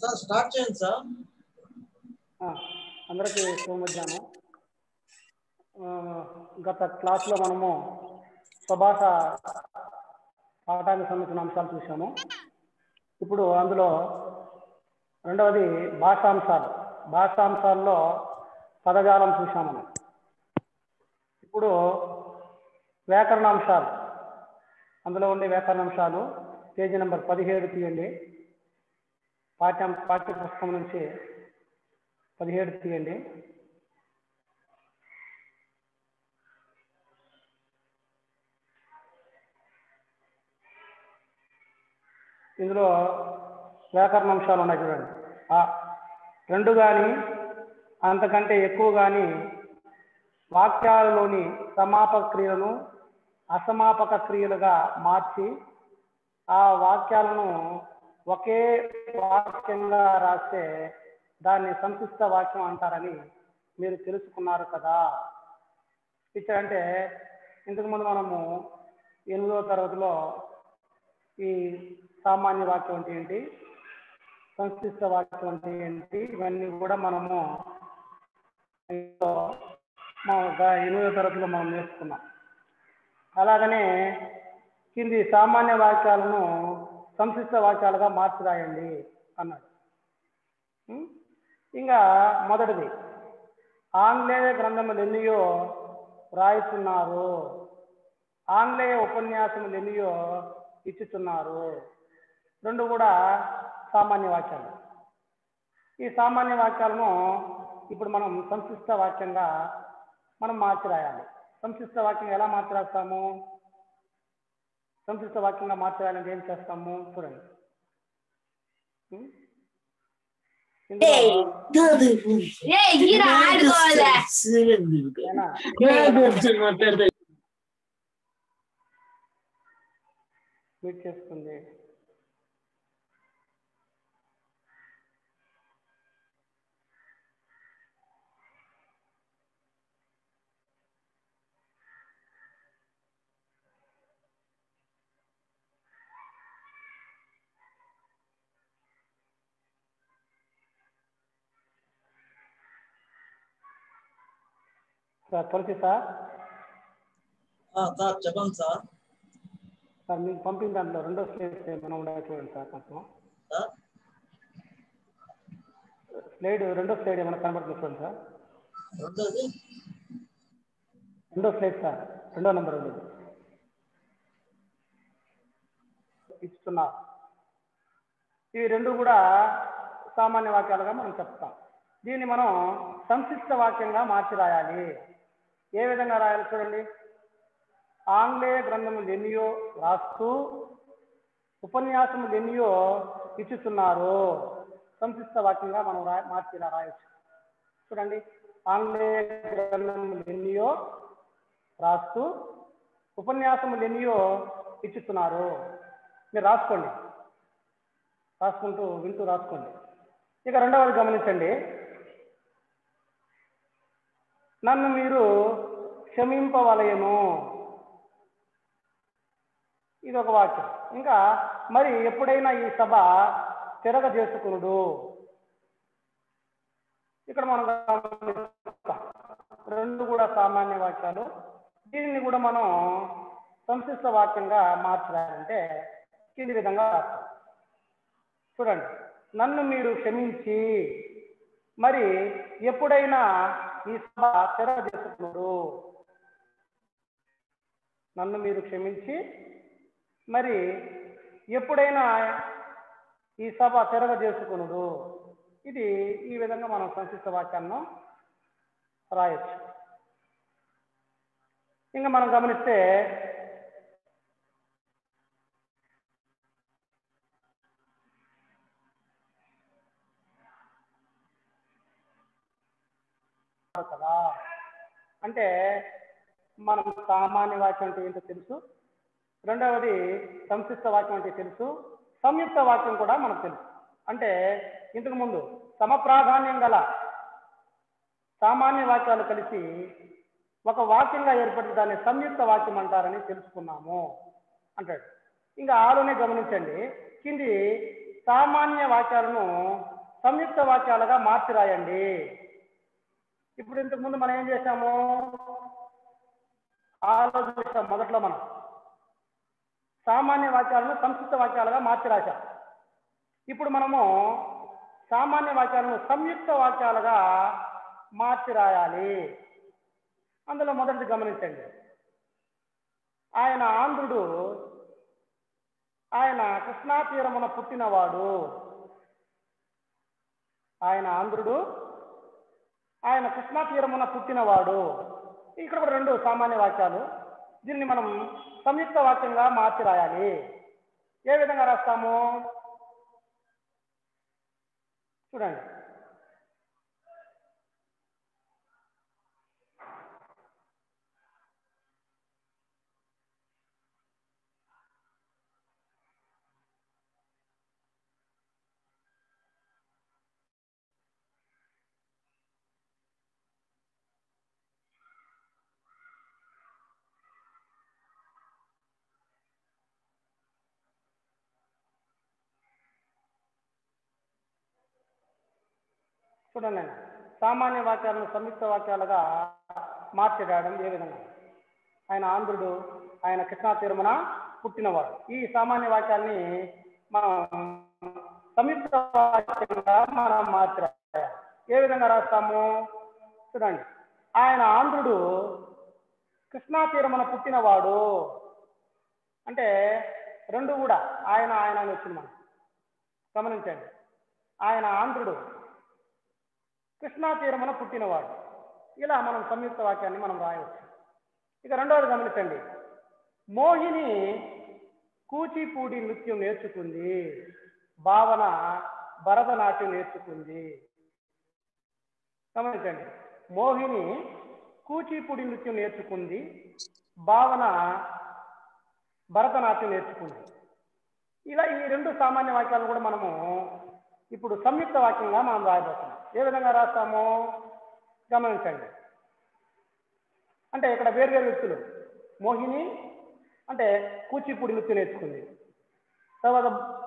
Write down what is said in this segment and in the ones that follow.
Start చేయండి sir. అందరికీ శుభ మధ్యాహ్నం గత క్లాస్లో మనము స్వభాష పాఠానికి సంబంధించిన అంశాలు చూసాము ఇప్పుడు అందులో రెండవది భాషాంశాలు. భాషాంశాల్లో పదజాలం చూసాము మనం. ఇప్పుడు వ్యాకరణాంశాలు. అందులో ఉండే వ్యాకరణాంశాలు పేజీ నెంబర్ పదిహేడు తీయండి. పాఠ్య పాఠ్య పుస్తకం నుంచి పదిహేడు తీయండి. ఇందులో వ్యాకరణ అంశాలు ఉన్నాయి చూడండి. ఆ రెండు కానీ అంతకంటే ఎక్కువ కానీ వాక్యాలలోని సమాపక క్రియలను అసమాపక క్రియలుగా మార్చి ఆ వాక్యాలను ఒకే వాక్యంగా రాస్తే దాన్ని సంక్షిప్త వాక్యం అంటారని మీరు తెలుసుకున్నారు కదా. ఇచ్చారంటే అంటే ఇంతకుముందు మనము ఎనిమిదవ తరగతిలో ఈ సామాన్య వాక్యం అంటే ఏంటి? సంక్షిప్త వాక్యం అంటే ఏంటి? ఇవన్నీ కూడా మనము ఎనిమిదో మా ఎనిమిదవ తరగతిలో మనం నేర్చుకున్నాం. అలాగనే కింది సామాన్య వాక్యాలను సంశిష్ట వాక్యాలుగా మార్చి రాయండి అన్నాడు ఇంకా మొదటిది ఆంగ్లేయ గ్రంథములు ఎన్నియో వ్రాయిస్తున్నారు ఆంగ్లేయ ఉపన్యాసములు ఎన్నియో ఇచ్చుతున్నారు రెండు కూడా సామాన్య వాక్యాలు. ఈ సామాన్య వాక్యాలను ఇప్పుడు మనం సంశిష్ట వాక్యంగా మనం మార్చి రాయాలి సంశిష్ట వాక్యం ఎలా మార్చి రాస్తాము సంక్షిప్త వాక్యంగా మార్చి రాయాలంటే ఏం చేస్తాము చూడండి ఉం? ఇందులో ఏ ఈర ఆడుకోవాలా ఏనా? మీట్ చేసుకుంది సార్ తులసి సార్. సార్ చెప్పండి సార్. సార్ మీకు పంపిన దాంట్లో రెండో స్లైడ్ ఏమైనా ఉండాలి చూడండి సార్ కొంచెం. స్లైడ్ రెండో స్లైడ్ ఏమైనా కనబడుతుంది చూడండి సార్. రెండోది? రెండో స్లైడ్ సార్ రెండో నెంబర్ ఉండేది ఇస్తున్నా. ఇవి రెండు కూడా సామాన్య వాక్యాలుగా మనం చెప్తాం. దీన్ని మనం సంక్షిప్త వాక్యంగా మార్చి రాయాలి. ఏ విధంగా రాయాలి చూడండి? ఆంగ్లేయ గ్రంథములు ఎన్నియో రాస్తూ ఉపన్యాసములు ఎన్నియో ఇచ్చుతున్నారు సంక్షిప్త వాక్యంగా మనం రా మార్చి ఇలా రాయొచ్చు. చూడండి. ఆంగ్లేయ గ్రంథములు ఎన్నియో రాస్తూ ఉపన్యాసములు ఎన్నియో ఇచ్చుతున్నారు మీరు రాసుకోండి. రాసుకుంటూ వింటూ రాసుకోండి. ఇక రెండవది గమనించండి. నన్ను మీరు క్షమింపవలయము ఇది ఒక వాక్యం. ఇంకా మరి ఎప్పుడైనా ఈ సభ తిరగ చేసుకునుడు ఇక్కడ మనం రెండు కూడా సామాన్య వాక్యాలు. దీనిని కూడా మనం సంశిష్ట వాక్యంగా మార్చాలంటే కింది విధంగా రాస్తాం. చూడండి. నన్ను మీరు క్షమించి మరి ఎప్పుడైనా ఈ సభ తెర చేసుకున్నాడు నన్ను మీరు క్షమించి మరి ఎప్పుడైనా ఈ సభ తెరవ చేసుకునుడు? ఇది ఈ విధంగా మనం సంక్షిప్త వాక్యాన్ని రాయొచ్చు. ఇంకా మనం గమనిస్తే అంటే మనం సామాన్య వాక్యం అంటే ఏంటో తెలుసు. రెండవది సంక్షిప్త వాక్యం అంటే తెలుసు. సంయుక్త వాక్యం కూడా మనకు తెలుసు. అంటే ఇంతకు ముందు సమప్రాధాన్యం గల సామాన్య వాక్యాలు కలిసి ఒక వాక్యంగా ఏర్పడిన దాన్ని సంయుక్త వాక్యం అంటారని తెలుసుకున్నాము అంటాడు. ఇంకా ఆలోనే గమనించండి. కింది సామాన్య వాక్యాలను సంయుక్త వాక్యాలుగా మార్చి రాయండి ఇప్పుడు ఇంతకు ముందు మనం ఏం చేశాము? ఆలోచించాం మొదట్లో మనం. సామాన్య వాక్యాలను సంస్కృత వాక్యాలుగా మార్చి రాశాం. ఇప్పుడు మనము సామాన్య వాక్యాలను సంయుక్త వాక్యాలుగా మార్చి రాయాలి. అందులో మొదటిది గమనించండి. ఆయన ఆంధ్రుడు ఆయన కృష్ణా తీరమున పుట్టినవాడు. ఆయన ఆంధ్రుడు ఆయన కృష్ణా తీరమున పుట్టినవాడు. ఇక్కడ కూడా రెండు సామాన్య వాక్యాలు. దీన్ని మనం సంయుక్త వాక్యంగా మార్చి రాయాలి. ఏ విధంగా రాస్తాము? చూడండి. చూడండి సామాన్య వాక్యాలను సంయుక్త వాక్యాలుగా మార్చిరాయడం ఏ విధంగా? ఆయన ఆంధ్రుడు ఆయన కృష్ణా తీరుమన పుట్టినవాడు. ఈ సామాన్య వాక్యాన్ని మనం సంయుక్త వాక్యంగా మనం మార్చి ఏ విధంగా రాస్తాము? చూడండి. ఆయన ఆంధ్రుడు కృష్ణా తీరమున పుట్టినవాడు. అంటే రెండు కూడా ఆయన ఆయన అని వచ్చింది మనం గమనించండి. ఆయన ఆంధ్రుడు కృష్ణా తీరమున పుట్టినవాడు. ఇలా మనం సంయుక్త వాక్యాన్ని మనం రాయవచ్చు. ఇక రెండవది గమనించండి. మోహిని కూచిపూడి నృత్యం నేర్చుకుంది. భావన భరతనాట్యం నేర్చుకుంది. గమనించండి. మోహిని కూచిపూడి నృత్యం నేర్చుకుంది. భావన భరతనాట్యం నేర్చుకుంది. ఇలా ఈ రెండు సామాన్య వాక్యాలను కూడా మనము ఇప్పుడు సంయుక్త వాక్యంగా మనం రాయబోతున్నాం. ఏ విధంగా రాస్తాము గమనించండి. అంటే ఇక్కడ వేరు వేరు వ్యక్తులు. మోహిని అంటే కూచిపూడి నృత్యం నేర్చుకుంది. తర్వాత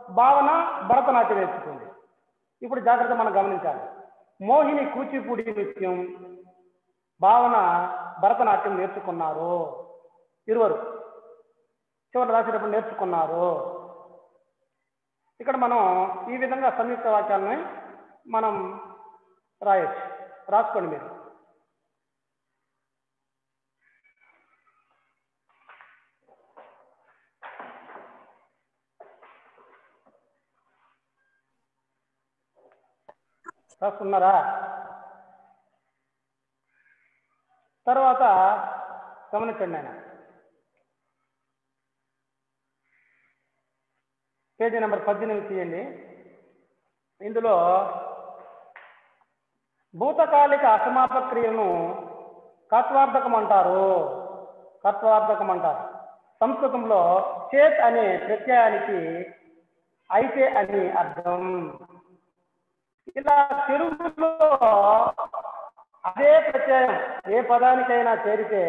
భావన భరతనాట్యం నేర్చుకుంది. ఇప్పుడు జాగ్రత్త మనం గమనించాలి. మోహిని కూచిపూడి నృత్యం భావన భరతనాట్యం నేర్చుకున్నారు. ఇరువరు చివరి రాసేటప్పుడు నేర్చుకున్నారు. ఇక్కడ మనం ఈ విధంగా సంయుక్త వాక్యాలని మనం రాయొచ్చు. రాసుకోండి మీరు. రాసుకున్నారా? తర్వాత గమనించండి ఆయన. పేజీ నెంబర్ పద్దెనిమిది తీయండి. ఇందులో భూతకాలిక అసమాప క్రియను కత్వార్థకం అంటారు కత్వార్థకం అంటారు సంస్కృతంలో చేత్ అనే ప్రత్యయానికి అయితే అని అర్థం. ఇలా తెలుగులో అదే ప్రత్యయం ఏ పదానికైనా చేరితే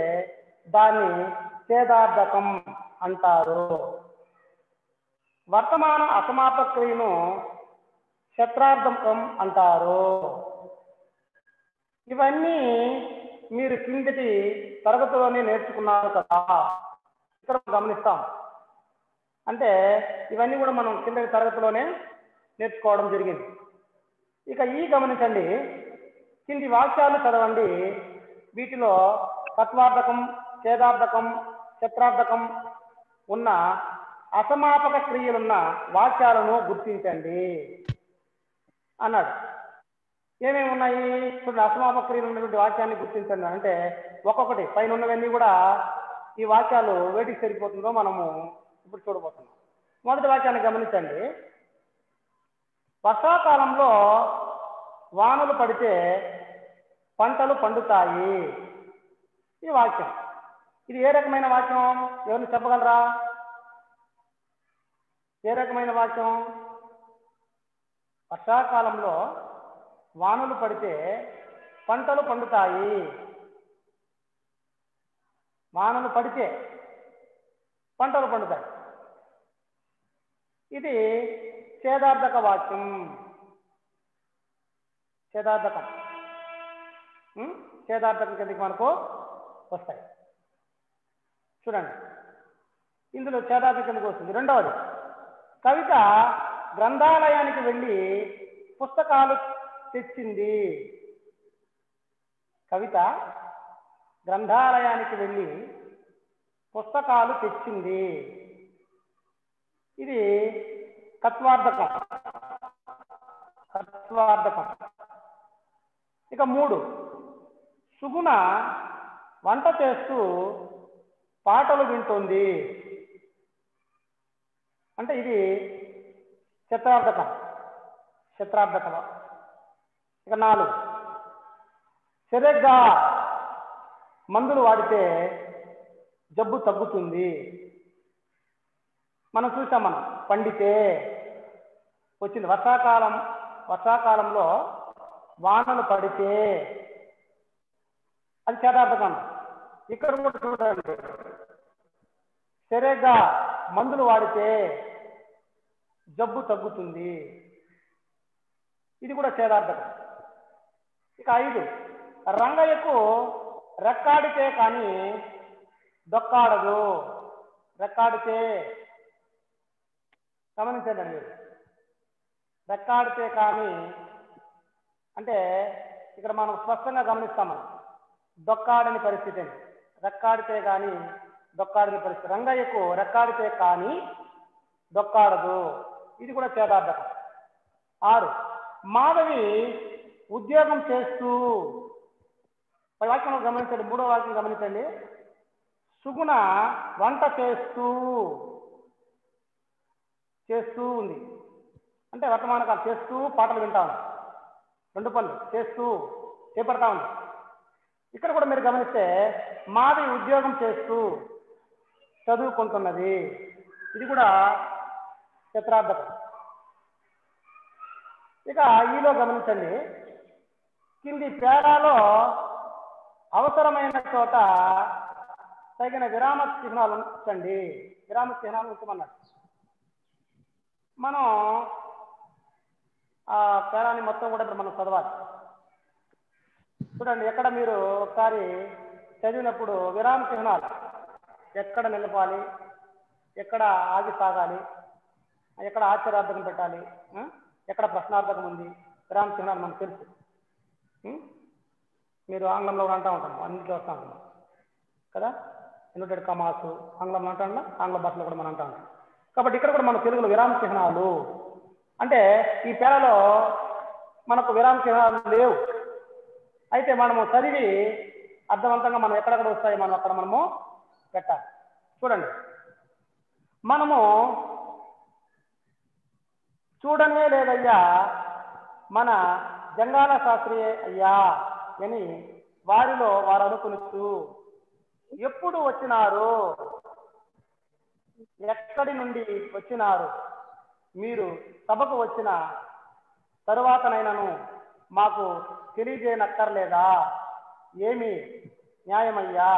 దాన్ని చేదార్థకం అంటారు. వర్తమాన అసమాప క్రియను శత్రార్థకం అంటారు. ఇవన్నీ మీరు కిందటి తరగతిలోనే నేర్చుకున్నారు కదా. ఇక్కడ గమనిస్తాం. అంటే ఇవన్నీ కూడా మనం కిందటి తరగతిలోనే నేర్చుకోవడం జరిగింది. ఇక ఈ గమనించండి. కింది వాక్యాలు చదవండి. వీటిలో తత్వార్థకం ఛేదార్థకం చిత్రార్థకం ఉన్న అసమాపక క్రియలున్న వాక్యాలను గుర్తించండి. అన్నాడు. ఏమేమి ఉన్నాయి? చూడండి అసమాపక క్రియలు ఉన్నటువంటి వాక్యాన్ని గుర్తించండి. అంటే ఒక్కొక్కటి. పైన ఉన్నవన్నీ కూడా ఈ వాక్యాలు వేటికి సరిపోతుందో మనము ఇప్పుడు చూడబోతున్నాం. మొదటి వాక్యాన్ని గమనించండి. వర్షాకాలంలో వానలు పడితే పంటలు పండుతాయి. ఈ వాక్యం. ఇది ఏ రకమైన వాక్యం? ఎవరిని చెప్పగలరా? ఏ రకమైన వాక్యం? వర్షాకాలంలో వానలు పడితే పంటలు పండుతాయి. వానలు పడితే పంటలు పండుతాయి. ఇది చేదార్థక వాక్యం చేదార్థకం చేదార్థకం కిందకి మనకు వస్తాయి. చూడండి. ఇందులో ఛేదార్థం కిందకి వస్తుంది. రెండవది. కవిత గ్రంథాలయానికి వెళ్ళి పుస్తకాలు తెచ్చింది. కవిత గ్రంథాలయానికి వెళ్ళి పుస్తకాలు తెచ్చింది. ఇది తత్వార్థకం. కత్వార్థకం ఇక మూడు. సుగుణ వంట చేస్తూ పాటలు వింటుంది. అంటే ఇది చిత్రార్థకం చిత్రార్థకం ఇక నాలుగు. సరిగ్గా మందులు వాడితే జబ్బు తగ్గుతుంది. మనం చూసాం మనం పండితే వచ్చింది. వర్షాకాలం వర్షాకాలంలో వానలు పడితే అది చేదార్థకం ఇక్కడ కూడా చూడండి. సరిగ్గా మందులు వాడితే జబ్బు తగ్గుతుంది. ఇది కూడా చేదార్థకం ఇక ఐదు. రంగయ్యకు రెక్కాడితే కానీ దొక్కాడదు. రెక్కాడితే గమనించండి మీరు. రెక్కాడితే కానీ అంటే ఇక్కడ మనం స్పష్టంగా గమనిస్తాం మనం. దొక్కాడని పరిస్థితి రెక్కాడితే కానీ దొక్కాడని పరిస్థితి. రంగయ్యకు రెక్కాడితే కానీ దొక్కాడదు. ఇది కూడా చేదార్థకం ఆరు. మాధవి ఉద్యోగం చేస్తూ పై వాక్యం గమనించండి మూడో వాక్యం గమనించండి. సుగుణ వంట చేస్తూ చేస్తూ ఉంది. అంటే వర్తమానకాలు చేస్తూ పాటలు వింటా ఉంది. రెండు పనులు చేస్తూ చేపడతా ఉంది. ఇక్కడ కూడా మీరు గమనిస్తే మాది ఉద్యోగం చేస్తూ చదువుకుంటున్నది. ఇది కూడా చిత్రార్థకం ఇక ఈలో గమనించండి. కింది పేరాలో అవసరమైన చోట తగిన విరామ చిహ్నాలు ఉంచండి. విరామ చిహ్నాలు ఉంచమన్నాడు మనం ఆ పేరాన్ని మొత్తం కూడా ఇప్పుడు మనం చదవాలి. చూడండి ఎక్కడ మీరు ఒకసారి చదివినప్పుడు విరామ చిహ్నాలు ఎక్కడ నిలపాలి ఎక్కడ ఆగి సాగాలి ఎక్కడ ఆశ్చర్యార్థకం పెట్టాలి ఎక్కడ ప్రశ్నార్థకం ఉంది విరామ చిహ్నాలు మనకు తెలుసు. మీరు ఆంగ్లంలో కూడా అంటూ ఉంటాను. అన్నింటిలో వస్తూ ఉంటాం కదా? ఇన్వర్టెడ్ కమాసు ఆంగ్లంలో అంటా ఉంటాం ఆంగ్ల భాషలో కూడా మనం అంటా ఉంటాం. కాబట్టి ఇక్కడ కూడా మన తెలుగులో విరామ చిహ్నాలు. అంటే ఈ పేరలో మనకు విరామ చిహ్నాలు లేవు. అయితే మనము చదివి అర్థవంతంగా మనం ఎక్కడెక్కడ వస్తాయి మనం అక్కడ మనము పెట్టాలి. చూడండి. మనము చూడనే లేదయ్యా మన జంగాల శాస్త్రి అయ్యా అని వారిలో వారు అనుకునిస్తూ ఎప్పుడు వచ్చినారు? ఎక్కడి నుండి వచ్చినారు? మీరు సభకు వచ్చిన తరువాతనైనను మాకు తెలియజేయనక్కర్లేదా? ఏమి న్యాయమయ్యా?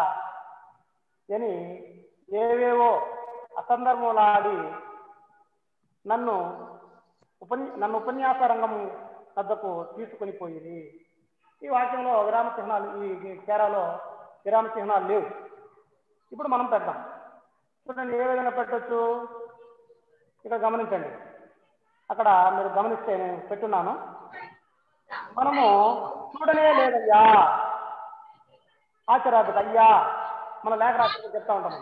అని ఏవేవో అసందర్భములాడి నన్ను ఉపన్య నన్ను ఉపన్యాస రంగము వద్దకు తీసుకొని పోయింది ఈ వాక్యంలో విరామ చిహ్నాలు ఈ పేరాలో విరామ చిహ్నాలు లేవు. ఇప్పుడు మనం పెడదాం. చూడండి ఏ విధంగా పెట్టొచ్చు? ఇక్కడ గమనించండి. అక్కడ మీరు గమనిస్తే నేను పెట్టున్నాను. మనము చూడనే లేదయ్యా. ఆచరాదు అయ్యా. మన లేఖ రాత్రి చెప్తా ఉంటాము.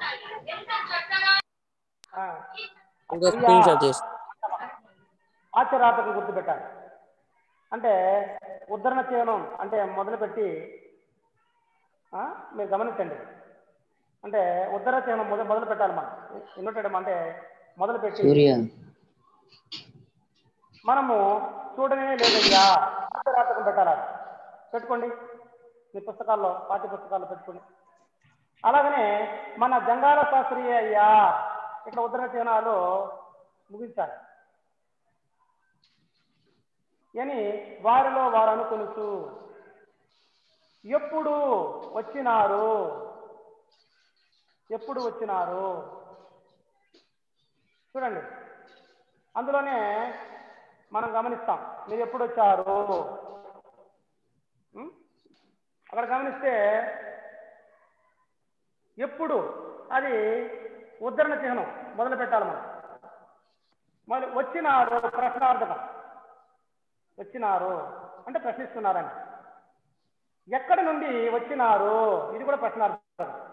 ఆచరార్థకం గుర్తుపెట్టాలి. అంటే ఉద్ధరణ చేయడం అంటే మొదలుపెట్టి ఆ, మీరు గమనించండి. అంటే ఉద్ధరణ చేయడం మొదలు మొదలు పెట్టాలి మనం. ఇన్వర్టెడ్ అంటే మొదలుపెట్టి సూర్య. మనము చూడనే లేదయ్యా ఆచరార్థకం పెట్టాలి? పెట్టుకోండి. మీ పుస్తకాల్లో పాఠ్య పుస్తకాల్లో పెట్టుకోండి. అలాగనే మన జంగాల శాస్త్రీయ అయ్యా ఇక్కడ ఉద్ధరణ చిహ్నాలు ముగించాలి. అని వారిలో వారు అనుకొనుచు ఎప్పుడు వచ్చినారు? ఎప్పుడు వచ్చినారు? చూడండి. అందులోనే మనం గమనిస్తాం. మీరు ఎప్పుడు వచ్చారు? అక్కడ గమనిస్తే ఎప్పుడు? అది ఉద్ధరణ చిహ్నం మొదలు పెట్టాలి మనం. మరి వచ్చినారు ప్రశ్నార్థకం. వచ్చినారు అంటే ప్రశ్నిస్తున్నారని ఎక్కడ నుండి వచ్చినారు? ఇది కూడా ప్రశ్నార్థకం.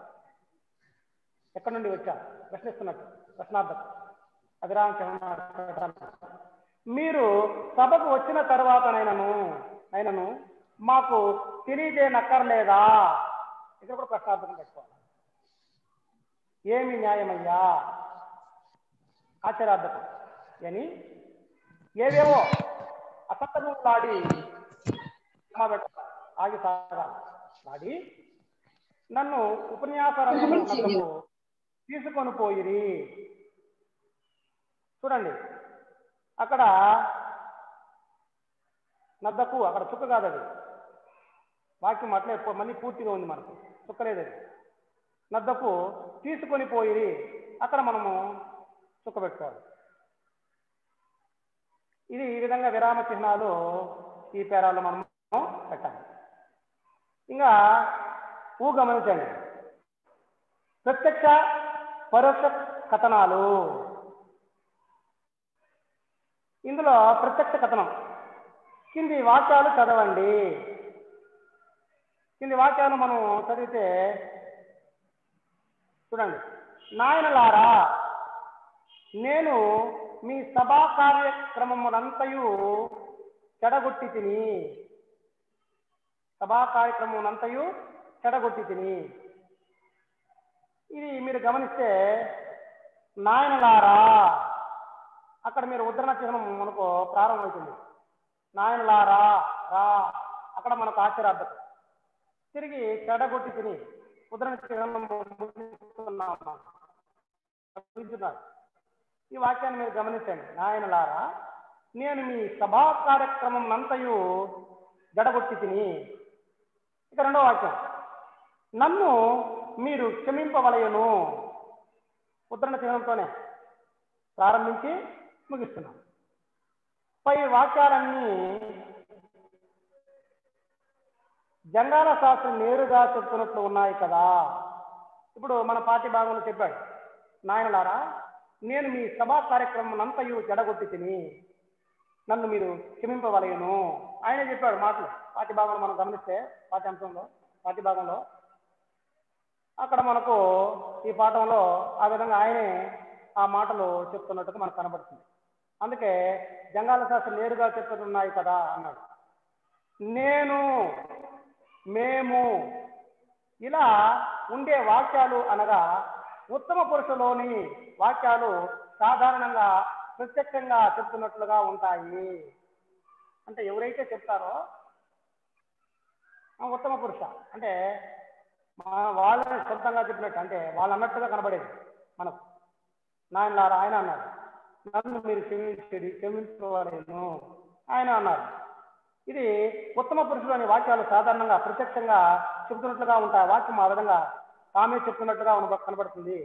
ఎక్కడి నుండి వచ్చారు ప్రశ్నిస్తున్నట్టు ప్రశ్నార్థకం. అవిరామ మీరు సభకు వచ్చిన తర్వాతనైనను అయినను మాకు తెలియజేయనక్కర్లేదా? ఇక్కడ కూడా ప్రశ్నార్థకం పెట్టుకోవాలి. ఏమి న్యాయమయ్యా? ఆశ్చర్యార్థకం. అని ఏవేవో అసత్తములాడి ఆగి సాగాలి నన్ను ఉపన్యాస తీసుకొని పోయిరి. చూడండి అక్కడ నద్దకు అక్కడ చుక్క కాదు అది వాక్యం అట్లే మళ్ళీ పూర్తిగా ఉంది మనకు. చుక్కలేదు అది నద్దకు తీసుకొని పోయి అక్కడ మనము చుక్క పెట్టుకోవాలి. ఇది ఈ విధంగా విరామ చిహ్నాలు ఈ పేరాల్లో మనము పెట్టాలి. ఇంకా ఊ గమనించండి. ప్రత్యక్ష పరోక్ష కథనాలు. ఇందులో ప్రత్యక్ష కథనం. కింది వాక్యాలు చదవండి. కింది వాక్యాలు మనం చదివితే చూడండి. నాయనలారా నేను మీ సభా కార్యక్రమమునంతయు చెడగొట్టి తిని సభా కార్యక్రమమునంతయు చెడగొట్టి తిని ఇది మీరు గమనిస్తే నాయనలారా అక్కడ మీరు ఉద్ధరణ చిహ్నం మనకు ప్రారంభమవుతుంది నాయనలారా రా అక్కడ మనకు ఆశ్చర్యార్థం తిరిగి చెడగొట్టి తిని ఉద్ధరణ చిహ్నం ముగిస్తున్నాం. ముగిస్తున్నారు. ఈ వాక్యాన్ని మీరు గమనించండి. నాయనలారా నేను మీ సభా కార్యక్రమం అంతయు జడగొట్టి తిని. ఇక రెండో వాక్యం. నన్ను మీరు క్షమింపవలయను ఉద్ధరణ చిహ్నంతోనే ప్రారంభించి ముగిస్తున్నాం. పై వాక్యాలన్నీ జంగాల శాస్త్రం నేరుగా చెప్తున్నట్లు ఉన్నాయి కదా. ఇప్పుడు మన పార్టీ భాగంలో చెప్పాడు. నాయనలారా నేను మీ సభా కార్యక్రమంతయు జడగొట్టి తిని నన్ను మీరు క్షమింపవలయను ఆయన చెప్పాడు మాటలు. పార్టీ భాగంలో మనం గమనిస్తే పాఠ్యాంశంలో పార్టీ భాగంలో. అక్కడ మనకు ఈ పాఠంలో ఆ విధంగా ఆయనే ఆ మాటలు చెప్తున్నట్టుగా మనకు కనబడుతుంది. అందుకే జంగాల శాస్త్రం నేరుగా చెప్తున్నాయి కదా అన్నాడు. నేను మేము ఇలా ఉండే వాక్యాలు అనగా ఉత్తమ పురుషులోని వాక్యాలు సాధారణంగా ప్రత్యక్షంగా చెప్తున్నట్లుగా ఉంటాయి. అంటే ఎవరైతే చెప్తారో ఉత్తమ పురుష అంటే మా వాళ్ళని సొంతంగా చెప్పినట్టు అంటే వాళ్ళు అన్నట్టుగా కనబడేది మనకు. నాయన ఆయన అన్నారు నన్ను మీరు క్షమించడి క్షమించవలేను ఆయన అన్నారు. ఇది ఉత్తమ పురుషులు అనే వాక్యాలు సాధారణంగా ప్రత్యక్షంగా చెబుతున్నట్లుగా ఉంటాయి. వాక్యం ఆ విధంగా తామే చెప్తున్నట్టుగా కనబడుతుంది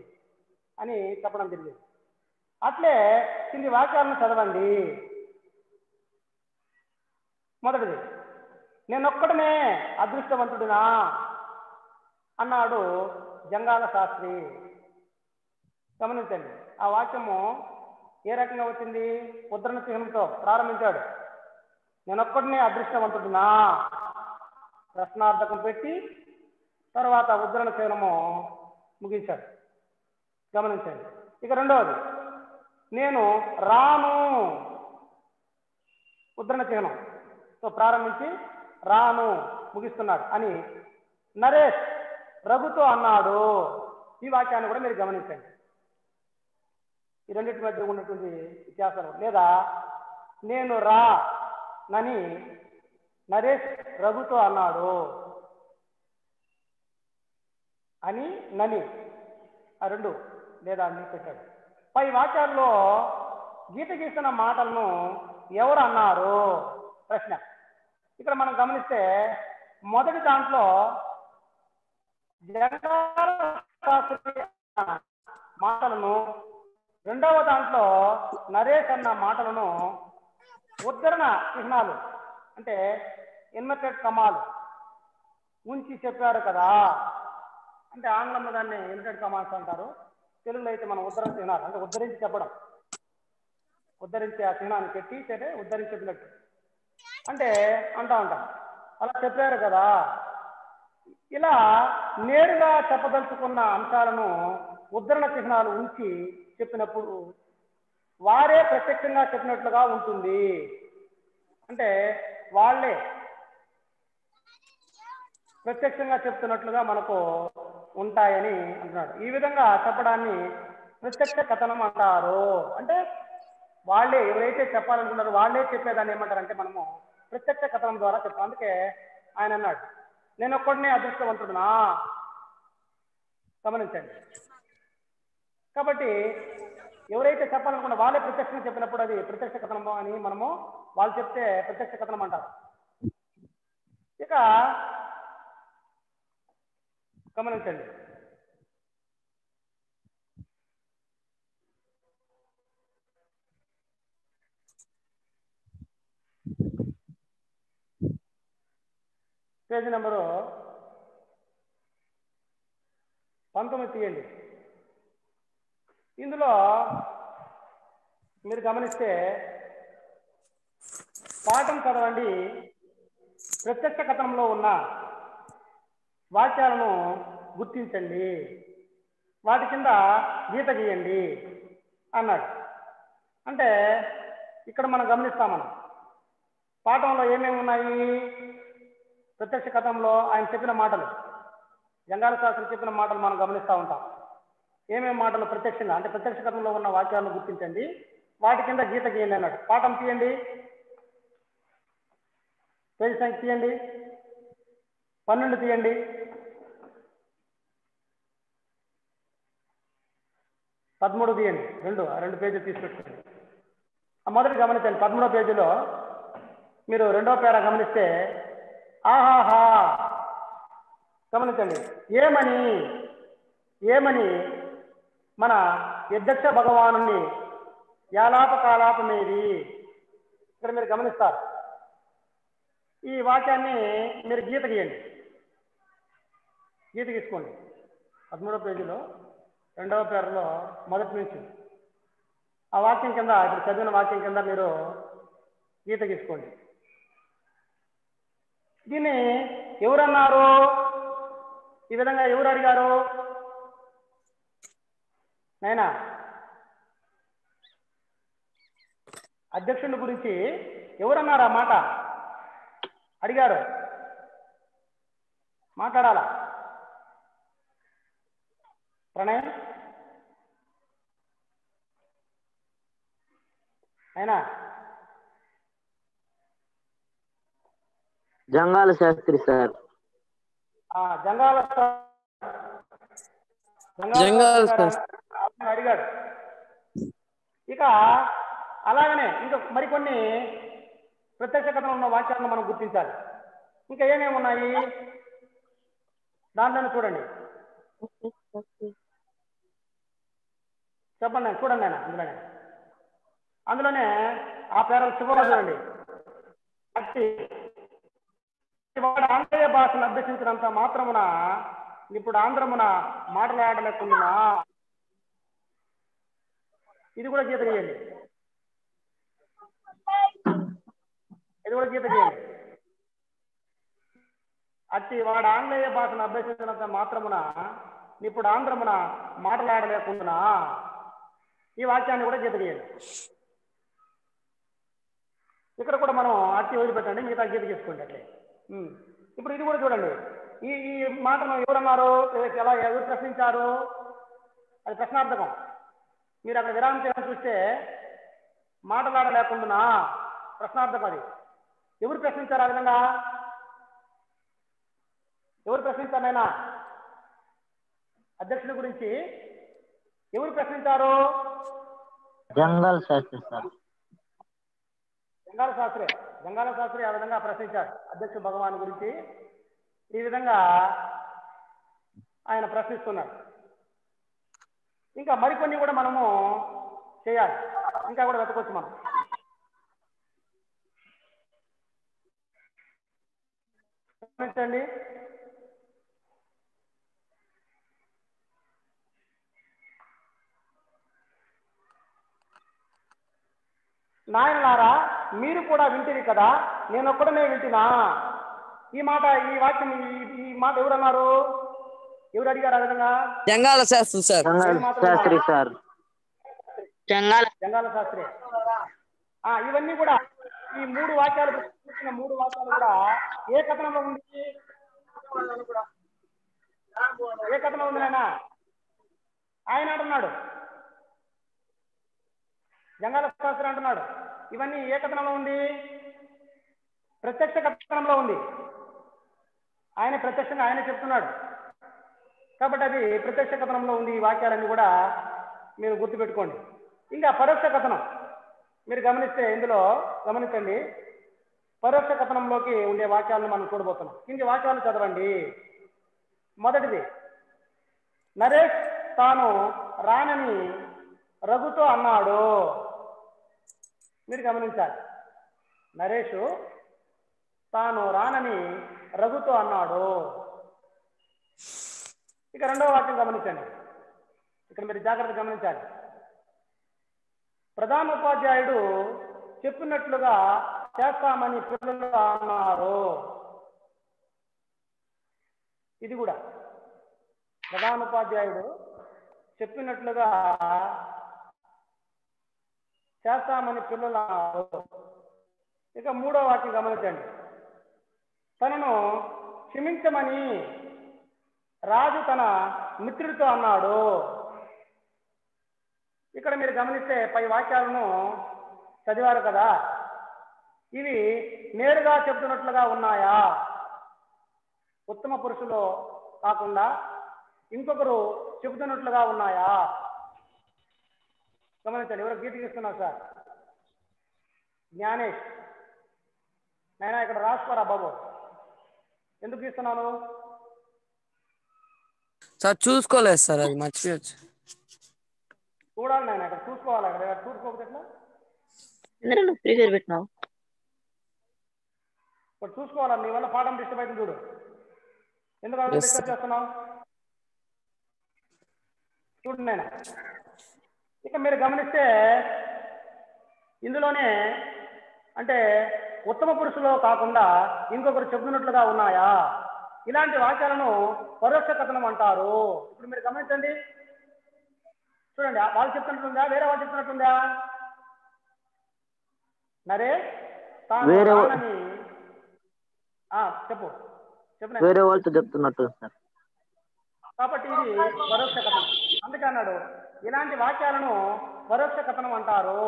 అని చెప్పడం జరిగింది. అట్లే కింది వాక్యాలను చదవండి. మొదటిది నేనొక్కడనే అదృష్టవంతుడినా అన్నాడు జంగాల శాస్త్రి. గమనించండి ఆ వాక్యము ఏ రకంగా వచ్చింది? ఉద్రణ చిహ్నంతో ప్రారంభించాడు. నేనొక్కడినే అదృష్టవంతుడినా ప్రశ్నార్థకం పెట్టి తర్వాత ఉద్రణ చిహ్నము ముగించాడు. గమనించండి. ఇక రెండవది నేను రాను ఉద్రణ చిహ్నం ప్రారంభించి రాను ముగిస్తున్నాడు అని నరేష్ రఘుతో అన్నాడు. ఈ వాక్యాన్ని కూడా మీరు గమనించండి. ఈ రెండింటి మధ్య ఉన్నటువంటి వ్యత్యాసాలు. లేదా నేను రా నని నరేష్ రఘుతో అన్నాడు. అని నని ఆ రెండు లేదా అని పెట్టాడు. పై వాక్యాల్లో గీత గీసిన మాటలను ఎవరు అన్నారు? ప్రశ్న. ఇక్కడ మనం గమనిస్తే మొదటి దాంట్లో మాటలను రెండవ దాంట్లో నరేష్ అన్న మాటలను ఉద్ధరణ చిహ్నాలు అంటే ఇన్వర్టెడ్ కమాలు ఉంచి చెప్పారు కదా. అంటే ఆంగ్లంలో దాన్ని యునైటెడ్ కమాండ్స్ అంటారు. తెలుగులో అయితే మనం ఉద్ధరణ చిహ్నాలు అంటే ఉద్ధరించి చెప్పడం. ఉద్ధరించి ఆ చిహ్నాన్ని పెట్టి సరే ఉద్ధరించి చెప్పినట్టు అంటే అంటా ఉంటాం. అలా చెప్పారు కదా. ఇలా నేరుగా చెప్పదలుచుకున్న అంశాలను ఉద్ధరణ చిహ్నాలు ఉంచి చెప్పినప్పుడు వారే ప్రత్యక్షంగా చెప్పినట్లుగా ఉంటుంది. అంటే వాళ్ళే ప్రత్యక్షంగా చెప్తున్నట్లుగా మనకు ఉంటాయని అంటున్నాడు. ఈ విధంగా చెప్పడాన్ని ప్రత్యక్ష కథనం అంటారు. అంటే వాళ్ళే ఎవరైతే చెప్పాలనుకున్నారో వాళ్ళే చెప్పేదాన్ని ఏమంటారంటే మనము ప్రత్యక్ష కథనం ద్వారా చెప్తాం. అందుకే ఆయన అన్నాడు నేను ఒక్కడినే అదృష్టవంతుడునా? గమనించండి. కాబట్టి ఎవరైతే చెప్పాలనుకున్న వాళ్ళే ప్రత్యక్షంగా చెప్పినప్పుడు అది ప్రత్యక్ష కథనం అని మనము వాళ్ళు చెప్తే ప్రత్యక్ష కథనం అంటారు. ఇక గమనించండి. పేజీ నెంబరు పంతొమ్మిది తీయండి. ఇందులో మీరు గమనిస్తే పాఠం చదవండి. ప్రత్యక్ష కథంలో ఉన్న వాక్యాలను గుర్తించండి. వాటి కింద గీత గీయండి అన్నాడు. అంటే ఇక్కడ మనం గమనిస్తాం మనం. పాఠంలో ఏమేమి ఉన్నాయి? ప్రత్యక్ష కథంలో ఆయన చెప్పిన మాటలు. జంగాల శాస్త్రి చెప్పిన మాటలు మనం గమనిస్తూ ఉంటాం. ఏమేమి మాటలు ప్రత్యక్షంగా? అంటే ప్రత్యక్ష కథంలో ఉన్న వాక్యాలను గుర్తించండి. వాటి కింద గీత గీయండి అన్నాడు. పాఠం తీయండి. పేజీ సంఖ్య తీయండి. పన్నెండు తీయండి. పదమూడు తీయండి. రెండు రెండు పేజీలు తీసుకెట్టుకోండి ఆ మొదటి గమనించండి. పదమూడో పేజీలో మీరు రెండో పేర గమనిస్తే ఆహాహా. గమనించండి. ఏమని? ఏమని? మన యద్దక్ష భగవాను యాలాప కాలాపమేది ఇక్కడ మీరు గమనిస్తారు. ఈ వాక్యాన్ని మీరు గీత గీయండి. గీత గీసుకోండి. పదమూడవ పేజీలో రెండవ పేరులో మొదటి నుంచి. ఆ వాక్యం కింద ఇప్పుడు చదివిన వాక్యం కింద మీరు గీత గీసుకోండి. దీన్ని ఎవరన్నారు? ఈ విధంగా ఎవరు అడిగారు? నైనా? అధ్యక్షుని గురించి ఎవరన్నారు ఆ మాట? అడిగారు. మాట్లాడాలా? ప్రణయ్? అయినా? జంగాల శాస్త్రి సార్. ఆ జంగాల జంగాల జంగాల శాస్త్రి. ఆయన అడిగాడు. ఇక అలాగనే ఇంకా మరికొన్ని ప్రత్యక్ష కథలో ఉన్న వాక్యాలను మనం గుర్తించాలి. ఇంకా ఏమేమి ఉన్నాయి? దాంట్లోనే చూడండి. చెప్పండి నేను చూడండి ఆయన అందులోనే. అందులోనే ఆ పేరు చివరిలో చూడండి అట్టి వాడు ఆంగ్లేయ భాషను అభ్యసించినంత మాత్రమున ఇప్పుడు ఆంధ్రమున మాట్లాడలేకుండా ఇది కూడా గీత చేయండి ఇది కూడా గీత చేయండి అట్టి వాడు ఆంగ్లేయ భాషను అభ్యసించినంత మాత్రమున ఇప్పుడు ఆంధ్రమున మాట్లాడలేకుండా ఈ వాక్యాన్ని కూడా గీత గీయండి ఇక్కడ కూడా మనం అట్టి వదిలిపెట్టండి మిగతా గీత గీసుకోండి అట్లే. ఇప్పుడు ఇది కూడా చూడండి. ఈ ఈ మాటను ఎవరన్నారు ఎలా ఎవరు ప్రశ్నించారు? అది ప్రశ్నార్థకం. మీరు అక్కడ విరామం చేయడం చూస్తే మాట్లాడలేకుండా ప్రశ్నార్థకం అది. ఎవరు ప్రశ్నించారు ఆ విధంగా? ఎవరు ప్రశ్నించారు నాయనా? అధ్యక్షుడి గురించి ఎవరు ప్రశ్నించారు? జంగాల శాస్త్రి సార్. జంగాల శాస్త్రి జంగాల శాస్త్రి ఆ విధంగా ప్రశ్నించాడు అధ్యక్ష భగవాన్ గురించి. ఈ విధంగా ఆయన ప్రశ్నిస్తున్నాడు ఇంకా మరికొన్ని కూడా మనము చేయాలి. ఇంకా కూడా వెతకొచ్చు మనం. గమనించండి. నాయనలారా మీరు కూడా వింటిరి కదా? నేను ఒక్కడనే వింటినా? ఈ మాట ఈ వాక్యం ఈ- మాట ఎవరు అన్నారు ఎవరు అడిగారు ఆ విధంగా? జంగాల శాస్త్రి సార్. శాస్త్రి సార్. జంగాల జంగాల శాస్త్రి. ఆ ఇవన్నీ కూడా ఈ మూడు వాక్యాలు చూసిన మూడు వాక్యాలు కూడా ఏ కథనంలో ఉంది? ఏ కథనం ఉంది నాయన? ఆయన అంటున్నాడు జంగాల శాస్త్రి అంటున్నాడు. ఇవన్నీ ఏ కథనంలో ఉంది. ప్రత్యక్ష కథనంలో ఉంది. ఆయన ప్రత్యక్షంగా ఆయన చెప్తున్నాడు. కాబట్టి అది ప్రత్యక్ష కథనంలో ఉంది ఈ వాక్యాలన్నీ కూడా మీరు గుర్తుపెట్టుకోండి. ఇంకా పరోక్ష కథనం. మీరు గమనిస్తే ఇందులో గమనించండి. పరోక్ష కథనంలోకి ఉండే వాక్యాలను మనం చూడబోతున్నాం. కింది వాక్యాలు చదవండి. మొదటిది నరేష్ తాను రానని రఘుతో అన్నాడు. మీరు గమనించాలి. నరేష్ తాను రానని రఘుతో అన్నాడు. ఇక రెండవ వాక్యం గమనించండి. ఇక్కడ మీరు జాగ్రత్త గమనించాలి. ప్రధాన ఉపాధ్యాయుడు చెప్పినట్లుగా చేస్తామని పిల్లలు అన్నారు. ఇది కూడా ప్రధాన ఉపాధ్యాయుడు చెప్పినట్లుగా చేస్తామని పిల్లలు ఇక మూడో వాక్యం గమనించండి. తనను క్షమించమని రాజు తన మిత్రుడితో అన్నాడు. ఇక్కడ మీరు గమనిస్తే పై వాక్యాలను చదివారు కదా? ఇవి నేరుగా చెబుతున్నట్లుగా ఉన్నాయా? ఉత్తమ పురుషులు కాకుండా ఇంకొకరు చెబుతున్నట్లుగా ఉన్నాయా? గమనించండి ఎవరు గీత గీస్తున్నారు సార్. జ్ఞానేష్. నాయనా ఇక్కడ రాసుకోరా బాబు. ఎందుకు గీస్తున్నాను సార్ చూసుకోలేదు సార్ అది మర్చిపోయచ్చు. చూడాలి నాయన ఇక్కడ చూసుకోవాలి అక్కడ. ఇక్కడ చూసుకోకపోతే ఎట్లా? నువ్వు ఫైర్ పెట్టినావు? ఇప్పుడు చూసుకోవాలి నీ వల్ల పాఠం డిస్టర్బ్ అవుతుంది చూడు. ఎందుకు డిస్టర్బ్. చేస్తున్నావు? చూడండి నేను ఇక మీరు గమనిస్తే ఇందులోనే అంటే ఉత్తమ పురుషులో కాకుండా ఇంకొకరు చెబుతున్నట్లుగా ఉన్నాయా? ఇలాంటి వాక్యాలను పరోక్ష కథనం అంటారు. ఇప్పుడు మీరు గమనించండి. చూడండి ఆ వాళ్ళు చెప్తున్నట్లుందా? వేరే వాళ్ళు చెప్తున్నట్లుందా? నరే చెప్పు. చెప్పు. వేరే వాళ్ళతో చెప్తున్నట్టు కాబట్టి ఇది పరోక్ష కథనం. అందుకే అన్నాడు ఇలాంటి వాక్యాలను పరోక్ష కథనం అంటారు.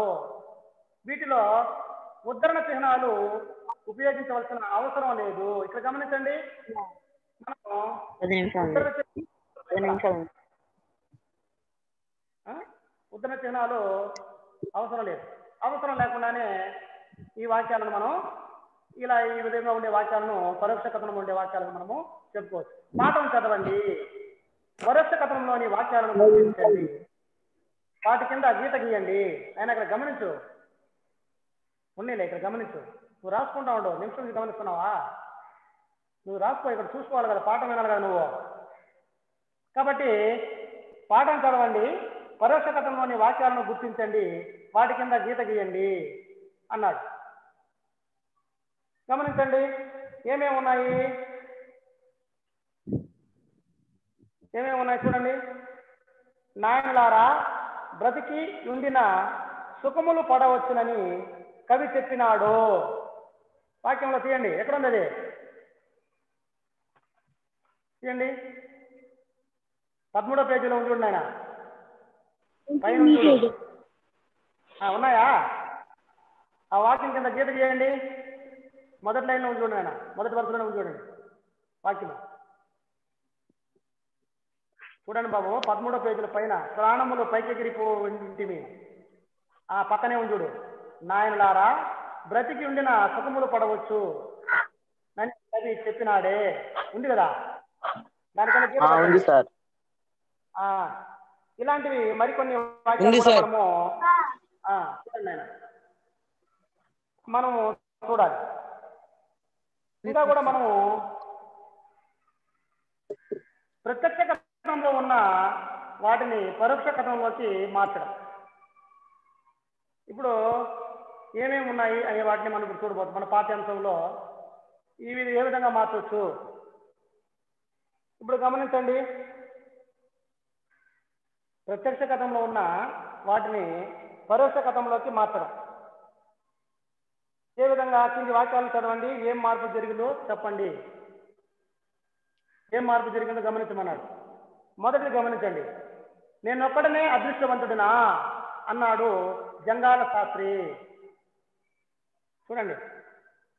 వీటిలో ఉద్ధరణ చిహ్నాలు ఉపయోగించవలసిన అవసరం లేదు. ఇక్కడ గమనించండి? ఉద్ధరణ చిహ్నాలు అవసరం లేదు. అవసరం లేకుండానే ఈ వాక్యాలను మనం ఇలా ఈ విధంగా ఉండే వాక్యాలను పరోక్ష కథనం ఉండే వాక్యాలను మనము చెప్పుకోవచ్చు. పాఠం చదవండి. పరోక్ష కథనంలోని వాక్యాలను గుర్తించండి వాటి కింద గీత గీయండి. ఆయన ఇక్కడ గమనించు. ఉన్నీలే ఇక్కడ గమనించు. నువ్వు రాసుకుంటా ఉండవు నిమిషం నుంచి గమనిస్తున్నావా? నువ్వు రాసుకో ఇక్కడ చూసుకోవాలి కదా. పాఠం వినాలి కదా నువ్వు. కాబట్టి పాఠం చదవండి. పరోక్ష కథంలోని వాక్యాలను గుర్తించండి. వాటి కింద గీత గీయండి అన్నాడు. గమనించండి. ఏమేమి ఉన్నాయి? ఏమేమి ఉన్నాయి చూడండి. నాయనలారా బ్రతికి ఉండిన సుఖములు పడవచ్చునని కవి చెప్పినాడు. వాక్యంలో తీయండి. ఎక్కడుంది అది? తీయండి. పదమూడో పేజీలో ఉంది చూడండి ఆయన పైన ఉన్నాయా? ఆ వాక్యం కింద గీత చేయండి మొదటి లైన్లో ఉంది చూడండి ఆయన మొదటి వరుసలోనే ఉంది చూడండి వాక్యం చూడండి బాబు పదమూడో పేజీల పైన ప్రాణములు పైకెగిరిపోయింటివి. ఆ పక్కనే ఉంది చూడు నాయనలారా బ్రతికి ఉండిన సుఖములు పడవచ్చు. అని అది చెప్పినాడే. ఉంది కదా? దానికన్నా ఇలాంటివి మరికొన్ని వాక్యాలు. మనము చూడాలి. ఇంకా కూడా మనము ప్రత్యక్ష కథనంలో ఉన్న వాటిని పరోక్ష కథనంలోకి మార్చడం. ఇప్పుడు ఏమేమి ఉన్నాయి అనే వాటిని మనం ఇప్పుడు చూడబోతున్నాం. మన పాఠ్యాంశంలో ఇవి ఏ విధంగా మార్చవచ్చు ఇప్పుడు గమనించండి. ప్రత్యక్ష కథంలో ఉన్న వాటిని పరోక్ష కథంలోకి మార్చడం. ఏ విధంగా కింది వాక్యాలను చదవండి? ఏం మార్పు జరిగిందో చెప్పండి. ఏం మార్పు జరిగిందో గమనించమన్నాడు. మొదటిది గమనించండి. నేనొక్కడనే అదృష్టవంతుడినా? అన్నాడు జంగాల శాస్త్రి. చూడండి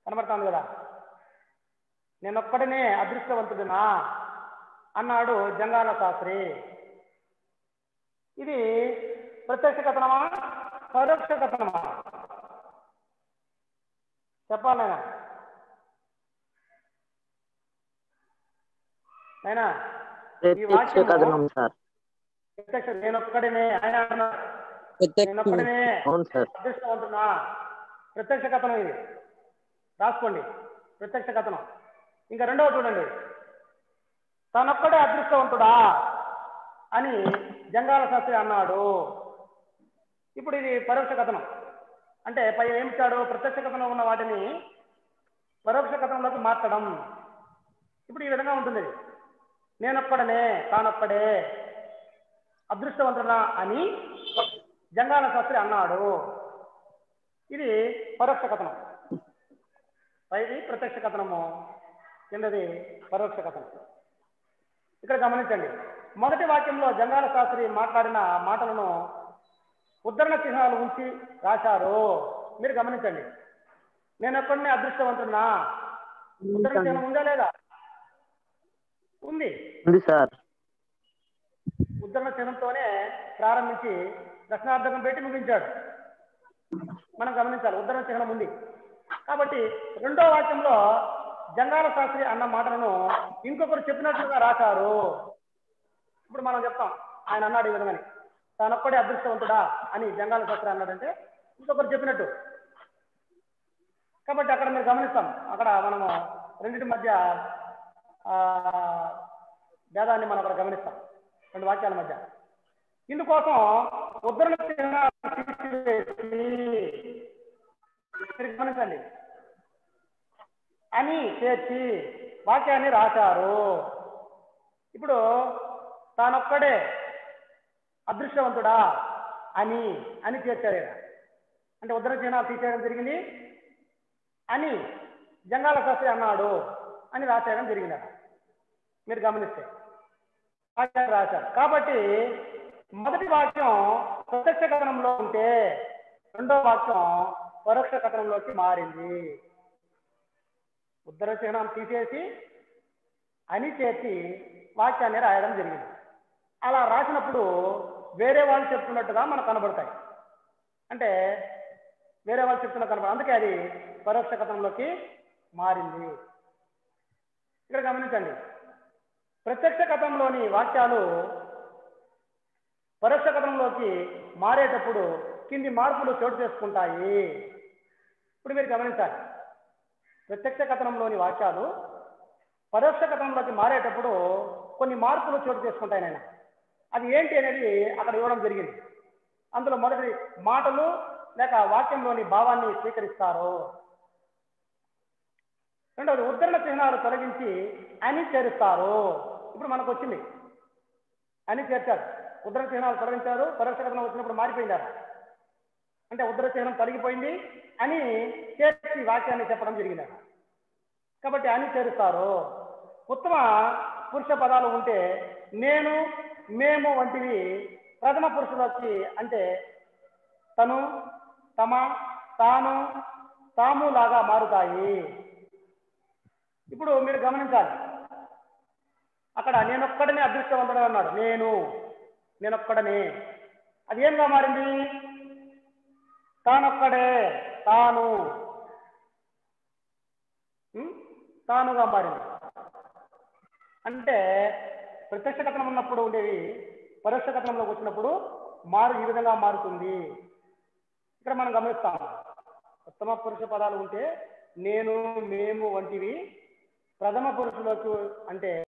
కనబడుతుంది కదా? నేనొక్కడనే అదృష్టవంతుడినా? అన్నాడు జంగాల శాస్త్రి. ఇది ప్రత్యక్ష కథనమా? పరోక్ష కథనమా? చెప్పాలైనా అయినా ప్రత్యక్ష కథనం సార్. ప్రత్యక్ష నేనొక్కడనే. ఆయన నేనొక్కడనే. అవును సార్. అదృష్టవంతున్నా. ప్రత్యక్ష కథనం ఇది. రాసుకోండి. ప్రత్యక్ష కథనం. ఇంకా రెండవ చూడండి. తనొక్కడే అదృష్టవంతుడా అని జంగాల శాస్త్రి అన్నాడు. ఇప్పుడు ఇది పరోక్ష కథనం. అంటే పై ఏమిచ్చాడు? ప్రత్యక్ష కథనం ఉన్న వాటిని పరోక్ష కథనంలోకి మార్చడం. ఇప్పుడు ఈ విధంగా ఉంటుంది. నేనొక్కడనే తానొక్కడే అదృష్టవంతుడా అని జంగాల శాస్త్రి అన్నాడు. ఇది పరోక్ష కథనం. పైది ప్రత్యక్ష కథనము కిందది పరోక్ష కథనం. ఇక్కడ గమనించండి. మొదటి వాక్యంలో జంగాల శాస్త్రి మాట్లాడిన మాటలను ఉద్ధరణ చిహ్నాలు ఉంచి రాశారు. మీరు గమనించండి. నేను ఎక్కడనే అదృష్టవంతున్నా. ఉద్ధరణ చిహ్నం ఉందా లేదా? ఉంది. ఉంది సార్. ఉద్ధరణ చిహ్నంతోనే ప్రారంభించి దక్షిణార్థకం పెట్టి ముగించాడు. మనం గమనించాలి ఉద్ధరణ చిహ్నం ఉంది. కాబట్టి రెండో వాక్యంలో జంగాల శాస్త్రి అన్న మాటలను ఇంకొకరు చెప్పినట్లుగా రాశారు. ఇప్పుడు మనం చెప్తాం ఆయన అన్నాడు ఈ విధంగాని తానొక్కడే అదృష్టవంతుడా అని జంగాల శాస్త్రి అన్నాడంటే ఇంకొకరు చెప్పినట్టు. కాబట్టి అక్కడ మీరు గమనిస్తాం అక్కడ మనము రెండింటి మధ్య భేదాన్ని మనం అక్కడ గమనిస్తాం. రెండు వాక్యాల మధ్య. ఇందుకోసం ఉద్ధరణ గమనించండి. అని చేర్చి వాక్యాన్ని రాశారు. ఇప్పుడు తానొక్కడే అదృష్టవంతుడా అని అని చేర్చారు అంటే ఉద్ధరణ చిహ్నాలు తీసేయడం జరిగింది. అని జంగాల శాస్త్రి అన్నాడు అని రాసేయడం జరిగింది అక్కడ. మీరు గమనిస్తే. వాక్యాన్ని రాశారు. కాబట్టి మొదటి వాక్యం ప్రత్యక్ష కథనంలో ఉంటే రెండో వాక్యం పరోక్ష కథనంలోకి మారింది. ఉత్తర చిహ్నం తీసేసి అని చేసి వాక్యాన్ని రాయడం జరిగింది. అలా రాసినప్పుడు వేరే వాళ్ళు చెప్తున్నట్టుగా మనకు కనబడతాయి. అంటే వేరే వాళ్ళు చెప్తున్న కనబడ అందుకే అది పరోక్ష కథనంలోకి మారింది. ఇక్కడ గమనించండి. ప్రత్యక్ష కథంలోని వాక్యాలు పరోక్ష కథంలోకి మారేటప్పుడు కింది మార్పులు చోటు చేసుకుంటాయి. ఇప్పుడు మీరు గమనించాలి. ప్రత్యక్ష కథనంలోని వాక్యాలు పరోక్ష కథనంలోకి మారేటప్పుడు కొన్ని మార్పులు చోటు చేసుకుంటాయి నేను అది ఏంటి అనేది అక్కడ ఇవ్వడం జరిగింది. అందులో మొదటి మాటలు లేక వాక్యంలోని భావాన్ని స్వీకరిస్తారు. రెండవది ఉద్ధరణ చిహ్నాలు తొలగించి అని చేరుస్తారు. ఇప్పుడు మనకు వచ్చింది అని చేర్చారు. ఉద్ర చిహ్నాలు తొలగించారు. పరోక్ష కథనం వచ్చినప్పుడు మారిపోయిందారు అంటే ఉద్ర చిహ్నం తొలగిపోయింది అని చేర్చి వాక్యాన్ని చెప్పడం జరిగింది కాబట్టి అని చేరుస్తారు. ఉత్తమ పురుష పదాలు ఉంటే నేను మేము వంటివి ప్రథమ వచ్చి అంటే తను తమ తాను తాము లాగా మారుతాయి. ఇప్పుడు మీరు గమనించాలి. అక్కడ నేనొక్కడనే అదృష్టవంతుడు అన్నాడు నేను నేనొక్కడనే. అది ఏంగా మారింది? తానొక్కడే తాను. తానుగా మారింది. అంటే ప్రత్యక్ష కథనం ఉన్నప్పుడు ఉండేవి పరోక్ష కథనంలోకి వచ్చినప్పుడు మారు ఈ విధంగా మారుతుంది. ఇక్కడ మనం గమనిస్తాం. ఉత్తమ పురుష పదాలు ఉంటే నేను మేము వంటివి ప్రథమ పురుషులకు అంటే